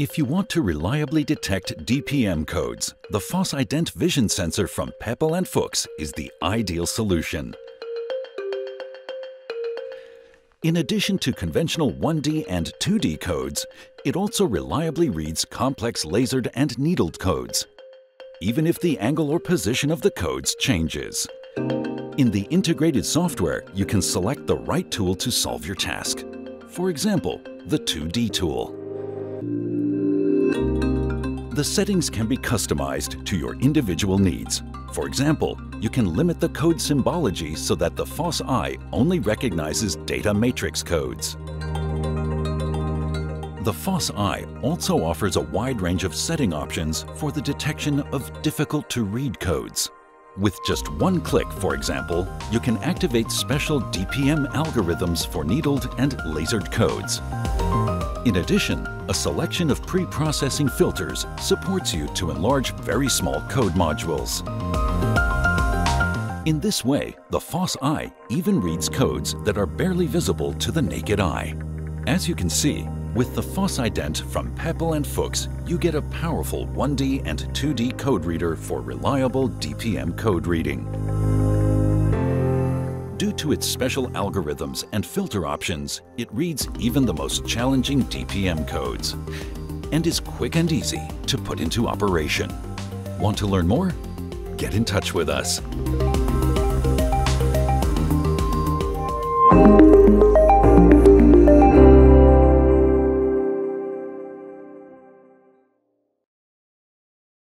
If you want to reliably detect DPM codes, the VOS-Ident vision sensor from Pepperl and Fuchs is the ideal solution. In addition to conventional 1D and 2D codes, it also reliably reads complex lasered and needled codes, even if the angle or position of the codes changes. In the integrated software, you can select the right tool to solve your task. For example, the 2D tool. The settings can be customized to your individual needs. For example, you can limit the code symbology so that the VOS-I only recognizes data matrix codes. The VOS-I also offers a wide range of setting options for the detection of difficult-to-read codes. With just one click, for example, you can activate special DPM algorithms for needled and lasered codes. In addition, a selection of pre-processing filters supports you to enlarge very small code modules. In this way, the VOS-I even reads codes that are barely visible to the naked eye. As you can see, with the VOS-Ident from Pepperl and Fuchs, you get a powerful 1D and 2D code reader for reliable DPM code reading. Due to its special algorithms and filter options, it reads even the most challenging DPM codes and is quick and easy to put into operation. Want to learn more? Get in touch with us.